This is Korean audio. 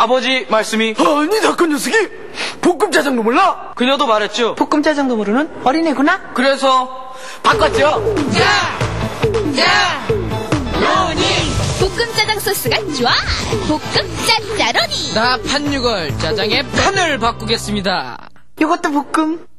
아버지 말씀이 아니 나쁜 녀석이 볶음 짜장도 몰라? 그녀도 말했죠. 볶음 짜장도 모르는 어린애구나. 그래서 바꿨죠. 볶음 짜장 소스가 좋아. 볶음 짜짜로니. 나 판유걸 짜장에 판을 바꾸겠습니다. 이것도 볶음.